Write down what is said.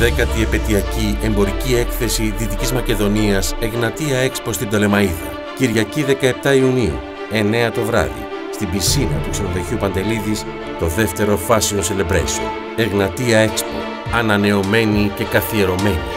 10η επαιτειακή εμπορική έκθεση Δυτικής Μακεδονίας Εγνατία Έξπο στην Τολεμαίδα. Κυριακή 17 Ιουνίου, 9 το βράδυ, στην πισίνα του ξενοδοχείου Παντελίδης, το δεύτερο Fashion Celebration. Εγνατία Έξπο, ανανεωμένη και καθιερωμένη.